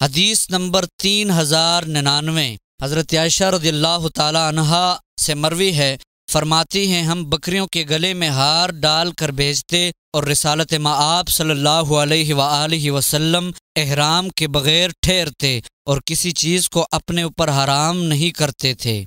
हदीस नंबर तीन हज़ार निन्यानवे। हज़रत आयशा रजील्ला तहा से मरवी है, फरमाती हैं, हम बकरियों के गले में हार डाल कर भेजते और रिसालत माब सल्लल्लाहु अलैहि वसल्लम एहराम के बगैर ठहरते और किसी चीज़ को अपने ऊपर हराम नहीं करते थे।